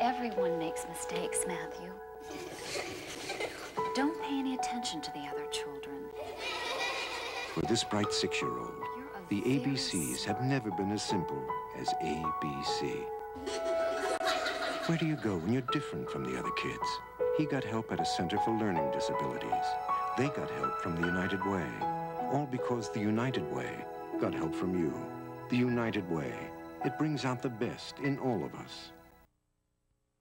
Everyone makes mistakes, Matthew. Don't pay any attention to the other children. For this bright six-year-old, the ABCs have never been as simple as ABC. Where do you go when you're different from the other kids? He got help at a Center for Learning Disabilities. They got help from the United Way. All because the United Way got help from you. The United Way. It brings out the best in all of us.